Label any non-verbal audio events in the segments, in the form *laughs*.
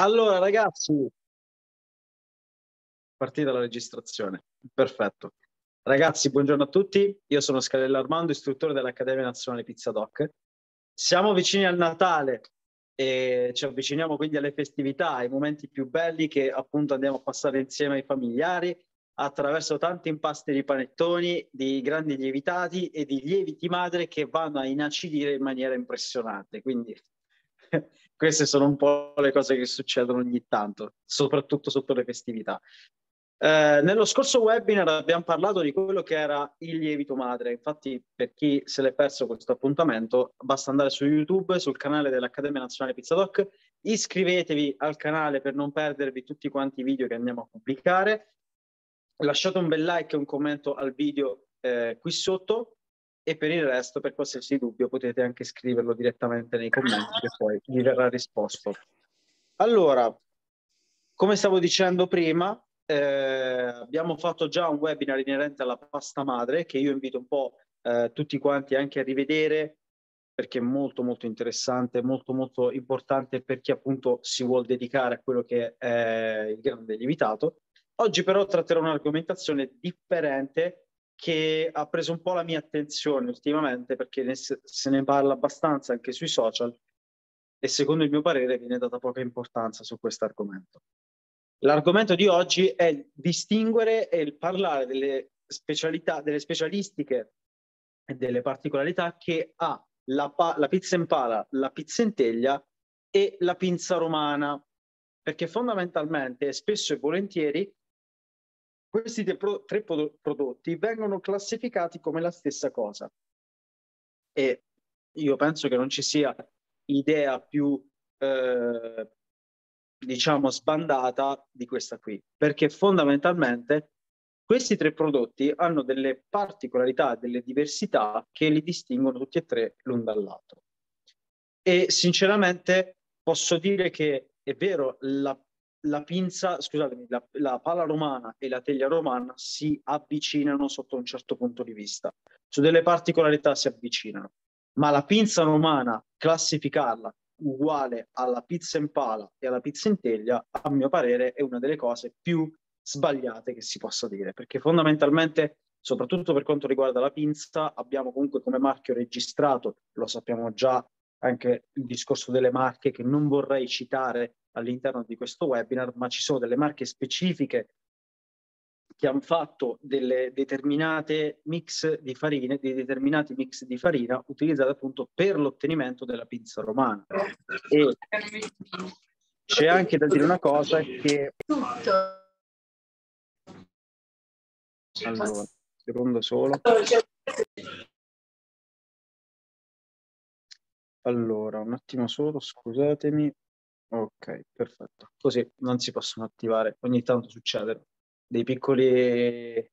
Allora, ragazzi, partita la registrazione. Perfetto. Ragazzi, buongiorno a tutti. Io sono Scalella Armando, istruttore dell'Accademia Nazionale Pizza Doc. Siamo vicini al Natale e ci avviciniamo quindi alle festività, ai momenti più belli che appunto andiamo a passare insieme ai familiari attraverso tanti impasti di panettoni, di grandi lievitati e di lieviti madre che vanno a inacidire in maniera impressionante. Quindi *laughs* queste sono un po' le cose che succedono ogni tanto, soprattutto sotto le festività. Eh, nello scorso webinar abbiamo parlato di quello che era il lievito madre, infatti per chi se l'è perso questo appuntamento basta andare su YouTube, sul canale dell'Accademia Nazionale Pizza Doc, iscrivetevi al canale per non perdervi tutti quanti i video che andiamo a pubblicare, lasciate un bel like e un commento al video eh, qui sotto e per il resto, per qualsiasi dubbio, potete anche scriverlo direttamente nei commenti che poi vi verrà risposto. Allora, come stavo dicendo prima, eh, abbiamo fatto già un webinar inerente alla pasta madre che io invito un po' eh, tutti quanti anche a rivedere perché è molto molto interessante, molto molto importante per chi appunto si vuole dedicare a quello che è il grande lievitato. Oggi però tratterò un'argomentazione differente che ha preso un po' la mia attenzione ultimamente perché ne, se ne parla abbastanza anche sui social e secondo il mio parere viene data poca importanza su questo argomento. L'argomento di oggi è distinguere e parlare delle specialità, delle specialistiche e delle particolarità che ha la, la pizza in pala, la pizza in teglia e la pinza romana, perché fondamentalmente spesso e volentieri questi tre, pro- tre prodotti vengono classificati come la stessa cosa. E io penso che non ci sia idea più, eh, diciamo, sbandata di questa qui, perché fondamentalmente questi tre prodotti hanno delle particolarità, delle diversità che li distinguono tutti e tre l'un dall'altro. E sinceramente posso dire che è vero, la la pinza, scusatemi, la, la, pala romana e la teglia romana si avvicinano sotto un certo punto di vista. Su delle particolarità si avvicinano, ma la pinza romana, classificarla uguale alla pizza in pala e alla pizza in teglia, a mio parere, è una delle cose più sbagliate che si possa dire, perché fondamentalmente, soprattutto per quanto riguarda la pinza, abbiamo comunque come marchio registrato, lo sappiamo già anche il discorso delle marche che non vorrei citare all'interno di questo webinar, ma ci sono delle marche specifiche che hanno fatto delle determinate mix di farine, dei determinati mix di farina utilizzati appunto per l'ottenimento della pizza romana. E c'è anche da dire una cosa che... Allora, secondo solo. Allora, un attimo solo, scusatemi. Ok, perfetto. Così non si possono attivare, ogni tanto succedono dei piccoli,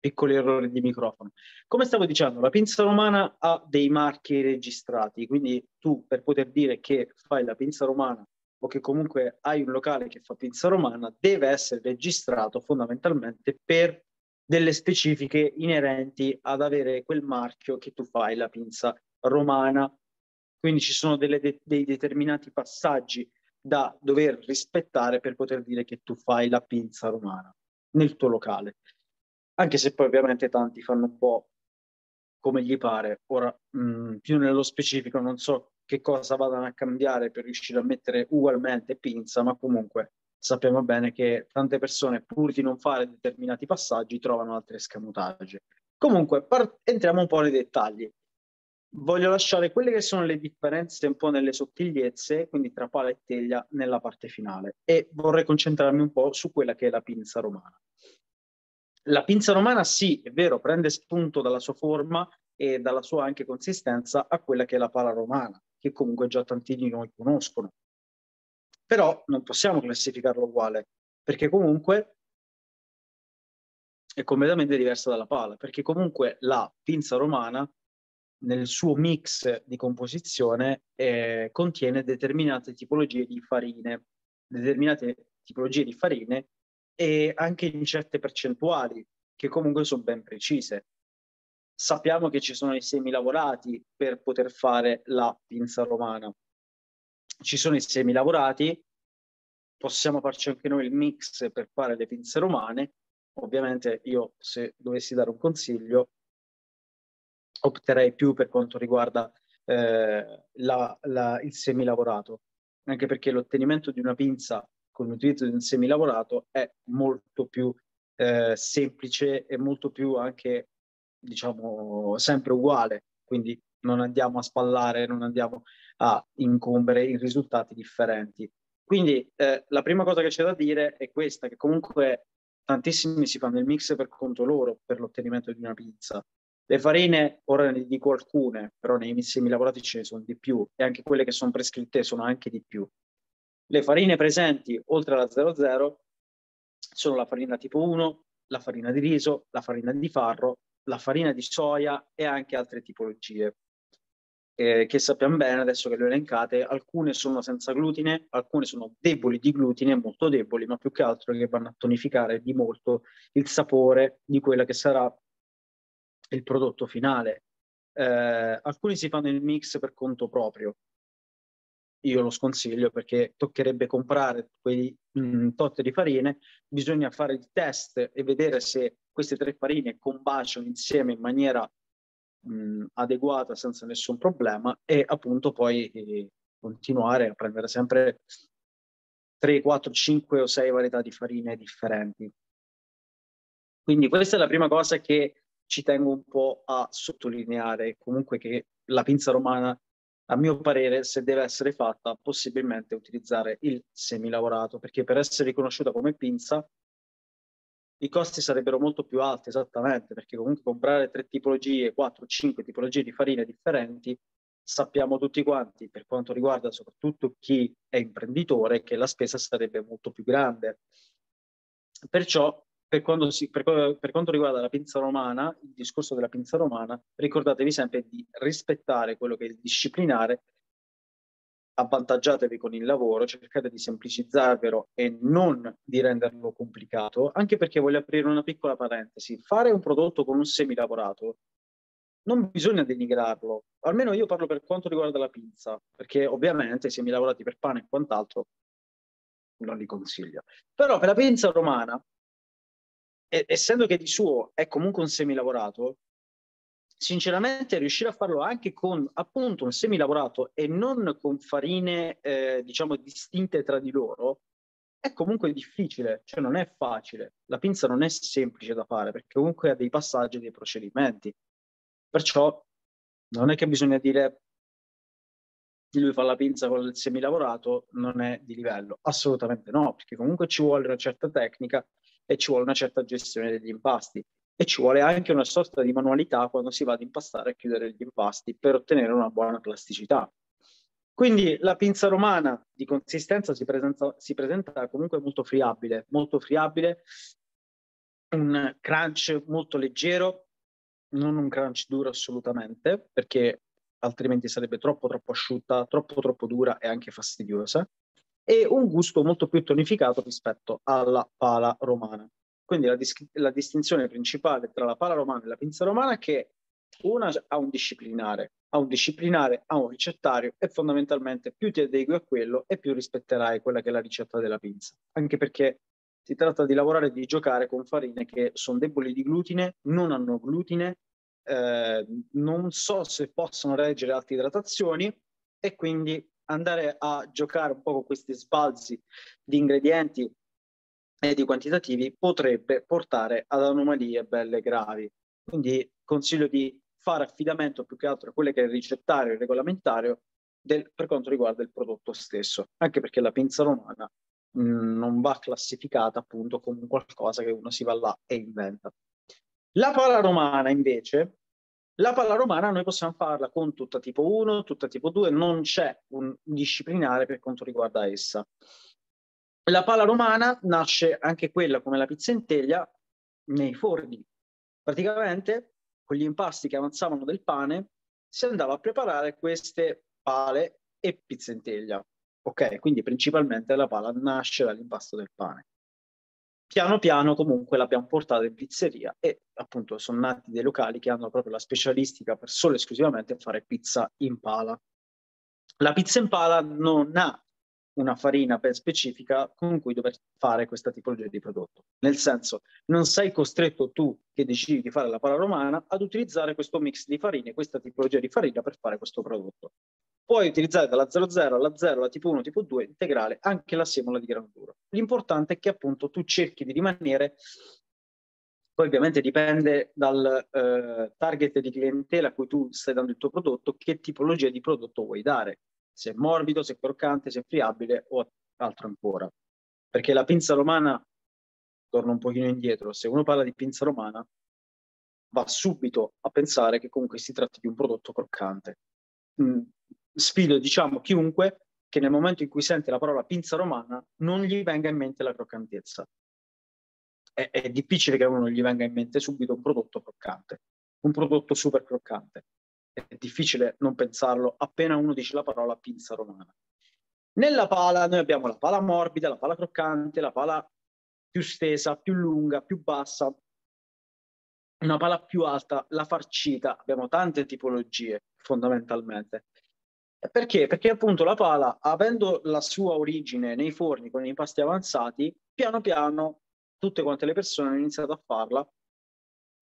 piccoli errori di microfono. Come stavo dicendo, la pinza romana ha dei marchi registrati, quindi tu per poter dire che fai la pinza romana o che comunque hai un locale che fa pinza romana, deve essere registrato fondamentalmente per delle specifiche inerenti ad avere quel marchio che tu fai la pinza romana quindi ci sono de- dei determinati passaggi da dover rispettare per poter dire che tu fai la pinza romana nel tuo locale. Anche se poi ovviamente tanti fanno un po' come gli pare. Ora, mh, mm, più nello specifico, non so che cosa vadano a cambiare per riuscire a mettere ugualmente pinza, ma comunque sappiamo bene che tante persone, pur di non fare determinati passaggi, trovano altre scamotage. Comunque, par- entriamo un po' nei dettagli voglio lasciare quelle che sono le differenze un po' nelle sottigliezze, quindi tra pala e teglia, nella parte finale e vorrei concentrarmi un po' su quella che è la pinza romana. La pinza romana sì, è vero, prende spunto dalla sua forma e dalla sua anche consistenza a quella che è la pala romana, che comunque già tanti di noi conoscono. Però non possiamo classificarlo uguale, perché comunque è completamente diversa dalla pala, perché comunque la pinza romana nel suo mix di composizione eh, contiene determinate tipologie di farine, determinate tipologie di farine e anche in certe percentuali che comunque sono ben precise. Sappiamo che ci sono i semi lavorati per poter fare la pinza romana. Ci sono i semi lavorati possiamo farci anche noi il mix per fare le pinze romane. Ovviamente io, se dovessi dare un consiglio, opterei più per quanto riguarda eh, la, la, il semilavorato, anche perché l'ottenimento di una pinza con l'utilizzo di un semilavorato è molto più eh, semplice e molto più anche, diciamo, sempre uguale. Quindi non andiamo a spallare, non andiamo a incombere in risultati differenti. Quindi eh, la prima cosa che c'è da dire è questa, che comunque tantissimi si fanno il mix per conto loro per l'ottenimento di una pizza. Le farine, ora ne dico alcune, però nei semi lavorati ce ne sono di più e anche quelle che sono prescritte sono anche di più. Le farine presenti oltre alla 00 sono la farina tipo 1, la farina di riso, la farina di farro, la farina di soia e anche altre tipologie eh, che sappiamo bene adesso che le ho elencate, alcune sono senza glutine, alcune sono deboli di glutine, molto deboli, ma più che altro che vanno a tonificare di molto il sapore di quello che sarà il prodotto finale. Eh, alcuni si fanno il mix per conto proprio. Io lo sconsiglio perché toccherebbe comprare quei mh, tot di farine, bisogna fare il test e vedere se queste tre farine combaciano insieme in maniera mh, adeguata senza nessun problema e appunto poi eh, continuare a prendere sempre 3, 4, 5 o 6 varietà di farine differenti. Quindi questa è la prima cosa che ci tengo un po' a sottolineare, comunque che la pinza romana, a mio parere, se deve essere fatta, possibilmente utilizzare il semilavorato, perché per essere riconosciuta come pinza i costi sarebbero molto più alti, esattamente, perché comunque comprare tre tipologie, quattro, cinque tipologie di farine differenti, sappiamo tutti quanti, per quanto riguarda soprattutto chi è imprenditore, che la spesa sarebbe molto più grande. Perciò, per, si, per, per quanto riguarda la pinza romana, il discorso della pinza romana, ricordatevi sempre di rispettare quello che è il disciplinare avvantaggiatevi con il lavoro, cercate di semplicizzarvelo e non di renderlo complicato, anche perché voglio aprire una piccola parentesi. Fare un prodotto con un semilavorato non bisogna denigrarlo, almeno io parlo per quanto riguarda la pizza, perché ovviamente semilavorati per pane e quant'altro non li consiglio. Però per la pizza romana, essendo che di suo è comunque un semilavorato, sinceramente riuscire a farlo anche con appunto un semilavorato e non con farine eh, diciamo distinte tra di loro è comunque difficile, cioè non è facile. La pinza non è semplice da fare perché comunque ha dei passaggi, dei procedimenti. Perciò non è che bisogna dire che lui fa la pinza con il semilavorato non è di livello, assolutamente no, perché comunque ci vuole una certa tecnica e ci vuole una certa gestione degli impasti e ci vuole anche una sorta di manualità quando si va ad impastare e chiudere gli impasti per ottenere una buona plasticità. Quindi la pinza romana di consistenza si presenta, si presenta comunque molto friabile, molto friabile, un crunch molto leggero, non un crunch duro assolutamente, perché altrimenti sarebbe troppo troppo asciutta, troppo troppo dura e anche fastidiosa, e un gusto molto più tonificato rispetto alla pala romana. Quindi la, dis- la, distinzione principale tra la pala romana e la pinza romana è che una ha un disciplinare, ha un disciplinare, ha un ricettario e fondamentalmente più ti adegui a quello e più rispetterai quella che è la ricetta della pinza. Anche perché si tratta di lavorare e di giocare con farine che sono deboli di glutine, non hanno glutine, eh, non so se possono reggere alte idratazioni e quindi andare a giocare un po' con questi sbalzi di ingredienti e di quantitativi potrebbe portare ad anomalie belle gravi. Quindi consiglio di fare affidamento più che altro a quello che è il ricettario e il regolamentario del, per quanto riguarda il prodotto stesso, anche perché la pinza romana mm, non va classificata appunto come qualcosa che uno si va là e inventa. La pala romana invece, la palla romana noi possiamo farla con tutta tipo 1, tutta tipo 2, non c'è un disciplinare per quanto riguarda essa. La pala romana nasce anche quella come la pizzenteglia nei forni. Praticamente con gli impasti che avanzavano del pane si andava a preparare queste pale e pizzenteglia. Ok, quindi principalmente la pala nasce dall'impasto del pane. Piano piano comunque l'abbiamo portata in pizzeria e appunto sono nati dei locali che hanno proprio la specialistica per solo e esclusivamente fare pizza in pala. La pizza in pala non ha una farina ben specifica con cui dover fare questa tipologia di prodotto. Nel senso, non sei costretto tu che decidi di fare la pala romana ad utilizzare questo mix di farine, questa tipologia di farina per fare questo prodotto. Puoi utilizzare dalla 00 alla 0, la tipo 1, tipo 2, integrale, anche la semola di grano duro. L'importante è che appunto tu cerchi di rimanere poi ovviamente dipende dal eh, target di clientela a cui tu stai dando il tuo prodotto, che tipologia di prodotto vuoi dare se è morbido, se è croccante, se è friabile o altro ancora. Perché la pinza romana, torno un pochino indietro, se uno parla di pinza romana, va subito a pensare che comunque si tratti di un prodotto croccante. Mm, sfido, diciamo, chiunque che nel momento in cui sente la parola pinza romana non gli venga in mente la croccantezza. È, è difficile che a uno gli venga in mente subito un prodotto croccante, un prodotto super croccante è difficile non pensarlo appena uno dice la parola pinza romana. Nella pala noi abbiamo la pala morbida, la pala croccante, la pala più stesa, più lunga, più bassa, una pala più alta, la farcita, abbiamo tante tipologie fondamentalmente. Perché? Perché appunto la pala, avendo la sua origine nei forni con i impasti avanzati, piano piano tutte quante le persone hanno iniziato a farla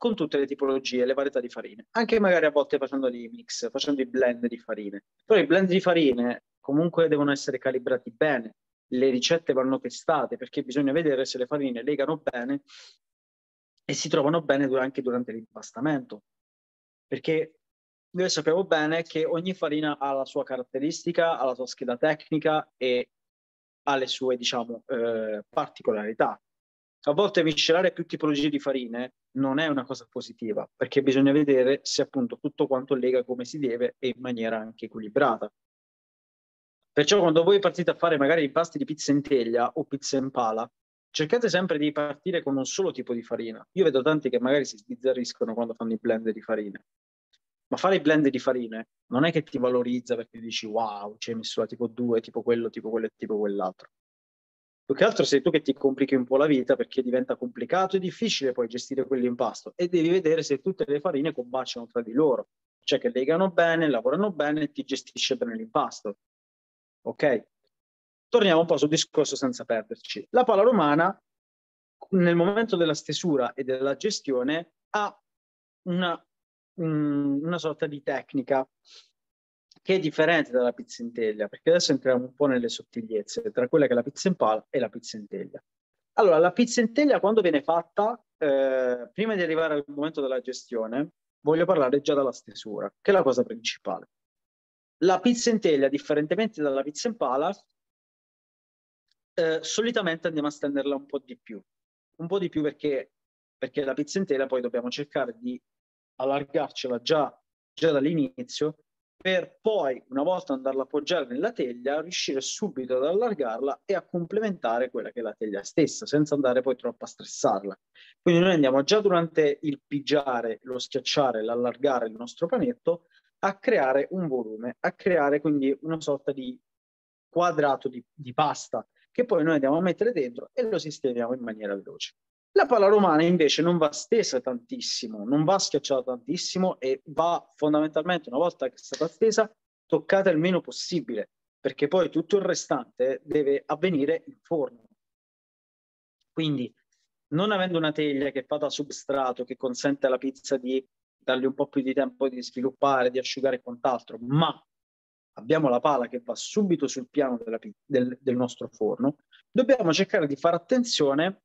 con tutte le tipologie, le varietà di farine, anche magari a volte facendo dei mix, facendo i blend di farine. Però i blend di farine comunque devono essere calibrati bene, le ricette vanno testate perché bisogna vedere se le farine legano bene e si trovano bene anche durante l'impastamento. Perché noi sappiamo bene che ogni farina ha la sua caratteristica, ha la sua scheda tecnica e ha le sue, diciamo, eh, particolarità a volte miscelare più tipologie di farine non è una cosa positiva, perché bisogna vedere se appunto tutto quanto lega come si deve e in maniera anche equilibrata. Perciò quando voi partite a fare magari impasti di pizza in teglia o pizza in pala, cercate sempre di partire con un solo tipo di farina. Io vedo tanti che magari si sbizzarriscono quando fanno i blend di farine. Ma fare i blend di farine non è che ti valorizza perché dici wow, ci hai messo la tipo 2, tipo quello, tipo quello e tipo quell'altro. Più che altro sei tu che ti complichi un po' la vita perché diventa complicato e difficile poi gestire quell'impasto e devi vedere se tutte le farine combaciano tra di loro, cioè che legano bene, lavorano bene e ti gestisce bene l'impasto. Ok? Torniamo un po' sul discorso senza perderci. La pala romana, nel momento della stesura e della gestione, ha una, una sorta di tecnica che è differente dalla pizza in teglia, perché adesso entriamo un po' nelle sottigliezze tra quella che è la pizza in pala e la pizza in teglia. Allora, la pizza in teglia quando viene fatta, eh, prima di arrivare al momento della gestione, voglio parlare già dalla stesura, che è la cosa principale. La pizza in teglia, differentemente dalla pizza in pala, eh, solitamente andiamo a stenderla un po' di più. Un po' di più perché, perché la pizza in teglia poi dobbiamo cercare di allargarcela già, già dall'inizio per poi, una volta andarla a appoggiare nella teglia, riuscire subito ad allargarla e a complementare quella che è la teglia stessa, senza andare poi troppo a stressarla. Quindi noi andiamo già durante il pigiare, lo schiacciare, l'allargare il nostro panetto a creare un volume, a creare quindi una sorta di quadrato di, di pasta che poi noi andiamo a mettere dentro e lo sistemiamo in maniera veloce. La palla romana invece non va stesa tantissimo, non va schiacciata tantissimo e va fondamentalmente, una volta che è stata stesa, toccata il meno possibile, perché poi tutto il restante deve avvenire in forno. Quindi, non avendo una teglia che fa da substrato, che consente alla pizza di dargli un po' più di tempo di sviluppare, di asciugare e quant'altro, ma abbiamo la pala che va subito sul piano della, del, del nostro forno, dobbiamo cercare di fare attenzione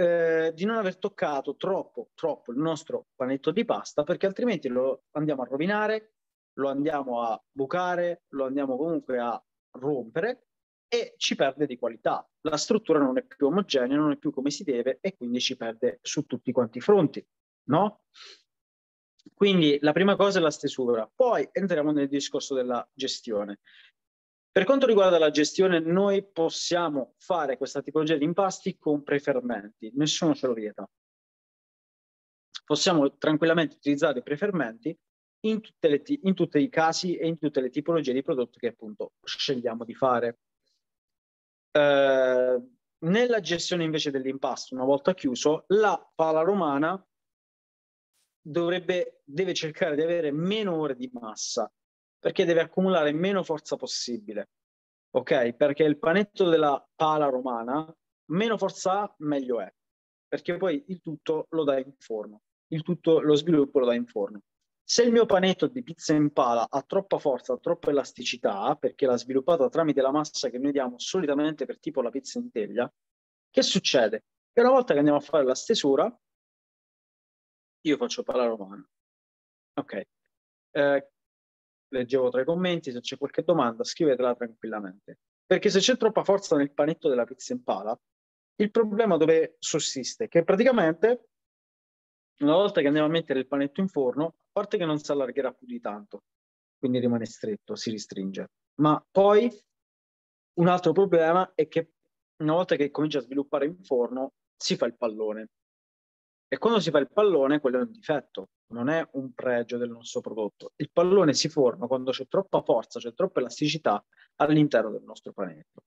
eh, di non aver toccato troppo, troppo il nostro panetto di pasta, perché altrimenti lo andiamo a rovinare, lo andiamo a bucare, lo andiamo comunque a rompere e ci perde di qualità. La struttura non è più omogenea, non è più come si deve e quindi ci perde su tutti quanti i fronti, no? Quindi la prima cosa è la stesura, poi entriamo nel discorso della gestione. Per quanto riguarda la gestione, noi possiamo fare questa tipologia di impasti con prefermenti, nessuno ce lo vieta. Possiamo tranquillamente utilizzare i prefermenti in, le, in tutti i casi e in tutte le tipologie di prodotti che appunto scegliamo di fare. Eh, nella gestione invece dell'impasto, una volta chiuso, la pala romana dovrebbe, deve cercare di avere meno ore di massa perché deve accumulare meno forza possibile. ok? Perché il panetto della pala romana, meno forza ha, meglio è, perché poi il tutto lo dà in forno, il tutto lo sviluppo lo dà in forno. Se il mio panetto di pizza in pala ha troppa forza, troppa elasticità, perché l'ha sviluppata tramite la massa che noi diamo solitamente per tipo la pizza in teglia, che succede? Che una volta che andiamo a fare la stesura, io faccio pala romana. Ok. Eh, leggevo tra i commenti, se c'è qualche domanda scrivetela tranquillamente. Perché se c'è troppa forza nel panetto della pizza in pala, il problema dove sussiste? Che praticamente una volta che andiamo a mettere il panetto in forno, a parte che non si allargherà più di tanto, quindi rimane stretto, si ristringe. Ma poi un altro problema è che una volta che comincia a sviluppare in forno, si fa il pallone. E quando si fa il pallone, quello è un difetto, non è un pregio del nostro prodotto. Il pallone si forma quando c'è troppa forza, c'è troppa elasticità all'interno del nostro panetto.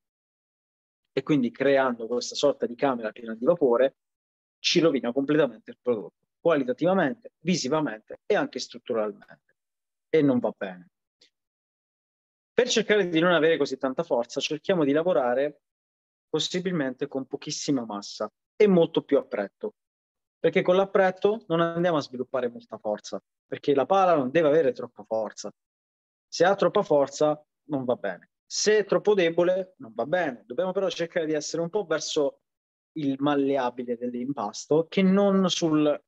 E quindi creando questa sorta di camera piena di vapore, ci rovina completamente il prodotto, qualitativamente, visivamente e anche strutturalmente. E non va bene. Per cercare di non avere così tanta forza, cerchiamo di lavorare possibilmente con pochissima massa e molto più appretto perché con l'appretto non andiamo a sviluppare molta forza, perché la pala non deve avere troppa forza. Se ha troppa forza non va bene. Se è troppo debole non va bene. Dobbiamo però cercare di essere un po' verso il malleabile dell'impasto che non sul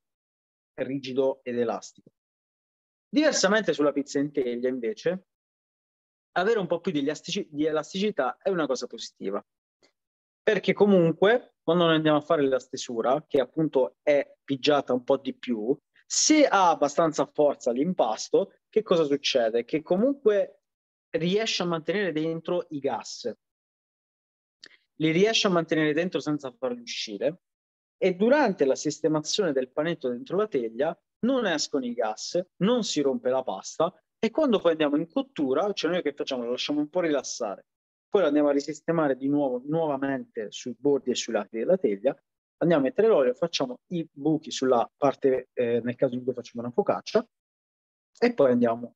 rigido ed elastico. Diversamente sulla pizza in teglia, invece, avere un po' più di, elastic- di elasticità è una cosa positiva perché comunque quando noi andiamo a fare la stesura, che appunto è pigiata un po' di più, se ha abbastanza forza l'impasto, che cosa succede? Che comunque riesce a mantenere dentro i gas, li riesce a mantenere dentro senza farli uscire e durante la sistemazione del panetto dentro la teglia non escono i gas, non si rompe la pasta e quando poi andiamo in cottura, cioè noi che facciamo? Lo lasciamo un po' rilassare poi lo andiamo a risistemare di nuovo nuovamente sui bordi e sui lati della teglia, andiamo a mettere l'olio, facciamo i buchi sulla parte, eh, nel caso in cui facciamo una focaccia, e poi andiamo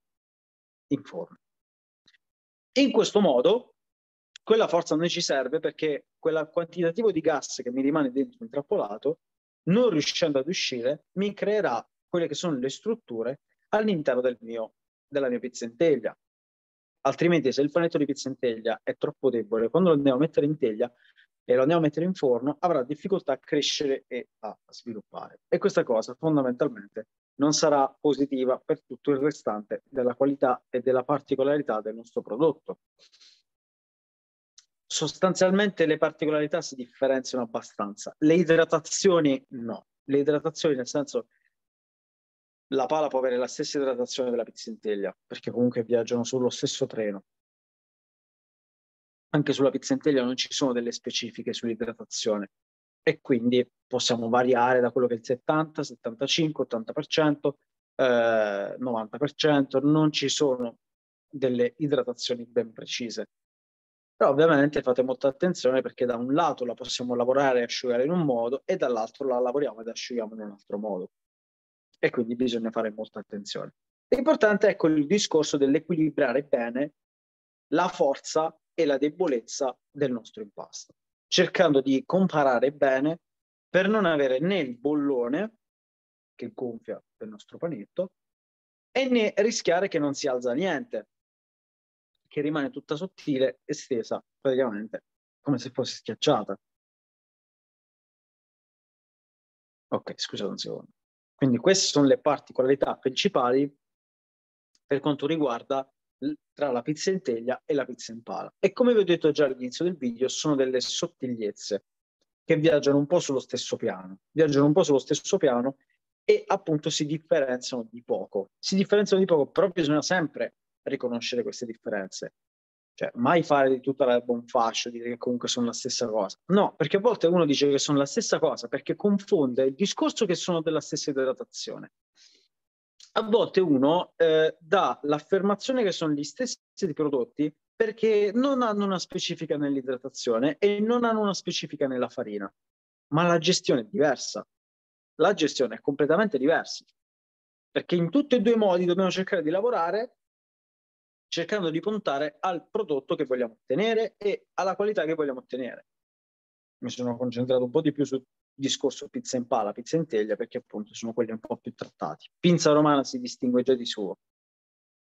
in forno. In questo modo, quella forza non ci serve perché quel quantitativo di gas che mi rimane dentro intrappolato, non riuscendo ad uscire, mi creerà quelle che sono le strutture all'interno del della mia pizza in teglia. Altrimenti, se il panetto di pizza in teglia è troppo debole, quando lo andiamo a mettere in teglia e lo andiamo a mettere in forno, avrà difficoltà a crescere e a sviluppare. E questa cosa fondamentalmente non sarà positiva per tutto il restante della qualità e della particolarità del nostro prodotto. Sostanzialmente le particolarità si differenziano abbastanza. Le idratazioni no. Le idratazioni nel senso la pala può avere la stessa idratazione della teglia, perché comunque viaggiano sullo stesso treno. Anche sulla teglia non ci sono delle specifiche sull'idratazione e quindi possiamo variare da quello che è il 70, 75, 80%, eh, 90%, non ci sono delle idratazioni ben precise. Però ovviamente fate molta attenzione perché da un lato la possiamo lavorare e asciugare in un modo e dall'altro la lavoriamo ed asciughiamo in un altro modo e quindi bisogna fare molta attenzione. L'importante è ecco il discorso dell'equilibrare bene la forza e la debolezza del nostro impasto, cercando di comparare bene per non avere né il bollone che gonfia il nostro panetto e né rischiare che non si alza niente, che rimane tutta sottile e stesa praticamente come se fosse schiacciata. Ok, scusate un secondo. Quindi queste sono le particolarità principali per quanto riguarda tra la pizza in teglia e la pizza in pala. E come vi ho detto già all'inizio del video, sono delle sottigliezze che viaggiano un po' sullo stesso piano, viaggiano un po' sullo stesso piano e appunto si differenziano di poco. Si differenziano di poco, però bisogna sempre riconoscere queste differenze. Cioè, mai fare di tutta la buon fascio, dire che comunque sono la stessa cosa. No, perché a volte uno dice che sono la stessa cosa perché confonde il discorso che sono della stessa idratazione. A volte uno eh, dà l'affermazione che sono gli stessi prodotti perché non hanno una specifica nell'idratazione e non hanno una specifica nella farina, ma la gestione è diversa. La gestione è completamente diversa, perché in tutti e due i modi dobbiamo cercare di lavorare cercando di puntare al prodotto che vogliamo ottenere e alla qualità che vogliamo ottenere. Mi sono concentrato un po' di più sul discorso pizza in pala, pizza in teglia, perché appunto sono quelli un po' più trattati. Pinza romana si distingue già di suo.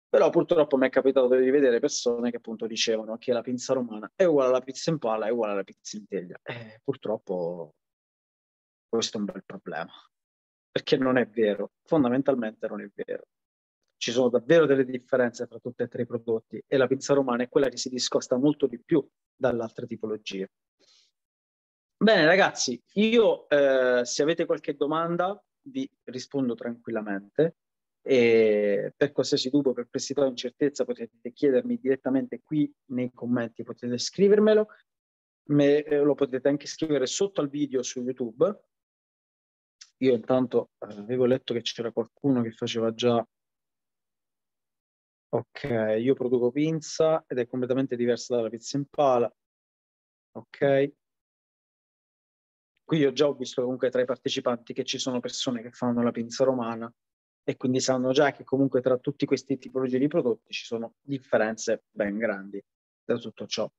Però purtroppo mi è capitato di vedere persone che appunto dicevano che la pinza romana è uguale alla pizza in pala, è uguale alla pizza in teglia. E purtroppo questo è un bel problema, perché non è vero, fondamentalmente non è vero. Ci sono davvero delle differenze tra tutti e tre i prodotti e la pizza romana è quella che si discosta molto di più dalle altre tipologie. Bene ragazzi, io eh, se avete qualche domanda vi rispondo tranquillamente e per qualsiasi dubbio, perplessità o incertezza potete chiedermi direttamente qui nei commenti, potete scrivermelo, Me, eh, lo potete anche scrivere sotto al video su YouTube. Io intanto avevo letto che c'era qualcuno che faceva già Ok, io produco pinza ed è completamente diversa dalla pizza in pala. Ok. Qui io già ho visto comunque tra i partecipanti che ci sono persone che fanno la pinza romana e quindi sanno già che comunque tra tutti questi tipologie di prodotti ci sono differenze ben grandi da tutto ciò.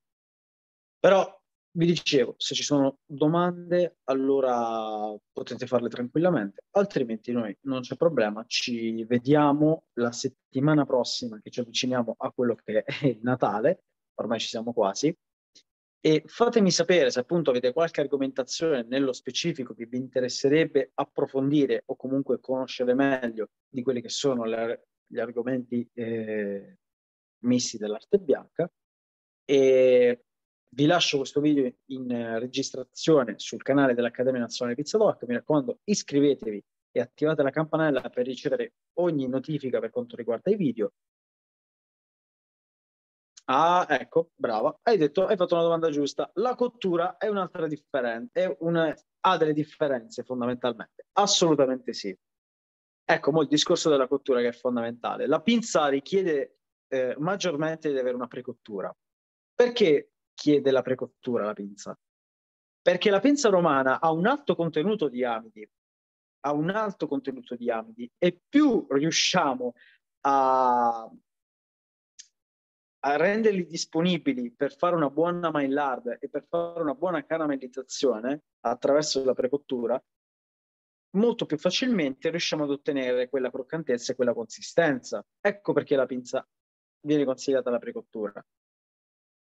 Però vi dicevo, se ci sono domande allora potete farle tranquillamente, altrimenti noi non c'è problema, ci vediamo la settimana prossima che ci avviciniamo a quello che è il Natale, ormai ci siamo quasi, e fatemi sapere se appunto avete qualche argomentazione nello specifico che vi interesserebbe approfondire o comunque conoscere meglio di quelli che sono le, gli argomenti eh, messi dell'arte bianca. E vi lascio questo video in eh, registrazione sul canale dell'Accademia Nazionale Pizza Doc. Mi raccomando, iscrivetevi e attivate la campanella per ricevere ogni notifica per quanto riguarda i video Ah, ecco, brava. Hai detto, hai fatto una domanda giusta. La cottura è un'altra differenza, ha delle differenze fondamentalmente. Assolutamente sì. Ecco, mo il discorso della cottura che è fondamentale. La pinza richiede eh, maggiormente di avere una precottura. Perché chiede la precottura la pinza? Perché la pinza romana ha un alto contenuto di amidi, ha un alto contenuto di amidi e più riusciamo a a renderli disponibili per fare una buona Maillard e per fare una buona caramellizzazione attraverso la precottura, molto più facilmente riusciamo ad ottenere quella croccantezza e quella consistenza. Ecco perché la pinza viene consigliata alla precottura.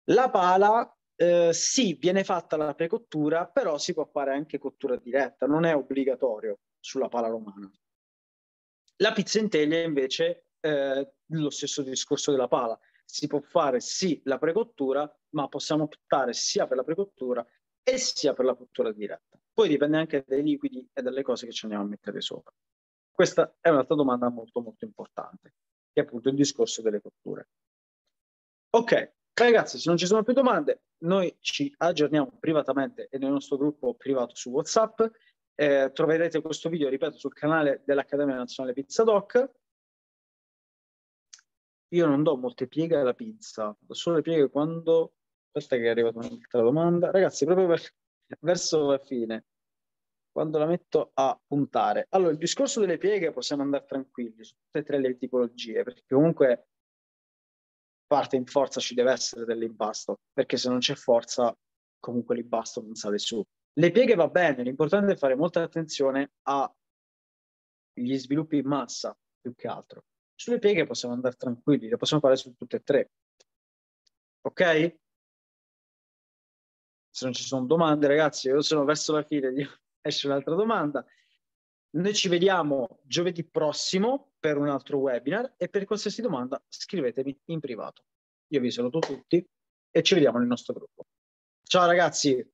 La pala, eh, sì, viene fatta la precottura, però si può fare anche cottura diretta, non è obbligatorio sulla pala romana. La pizza in teglia invece eh, lo stesso discorso della pala si può fare sì la precottura, ma possiamo optare sia per la precottura e sia per la cottura diretta. Poi dipende anche dai liquidi e dalle cose che ci andiamo a mettere sopra. Questa è un'altra domanda molto molto importante, che è appunto il discorso delle cotture. Ok, ragazzi, se non ci sono più domande, noi ci aggiorniamo privatamente e nel nostro gruppo privato su WhatsApp. Eh, troverete questo video, ripeto, sul canale dell'Accademia Nazionale Pizza Doc io non do molte pieghe alla pizza, do solo le pieghe quando... Aspetta che è arrivata un'altra domanda. Ragazzi, proprio per... verso la fine, quando la metto a puntare. Allora, il discorso delle pieghe possiamo andare tranquilli su tutte e tre le tipologie, perché comunque parte in forza ci deve essere dell'impasto, perché se non c'è forza, comunque l'impasto non sale su. Le pieghe va bene, l'importante è fare molta attenzione agli sviluppi in massa, più che altro. Sulle pieghe possiamo andare tranquilli, le possiamo fare su tutte e tre. Ok? Se non ci sono domande, ragazzi, io sono verso la fine, *laughs* esce un'altra domanda. Noi ci vediamo giovedì prossimo per un altro webinar e per qualsiasi domanda scrivetemi in privato. Io vi saluto tutti e ci vediamo nel nostro gruppo. Ciao ragazzi!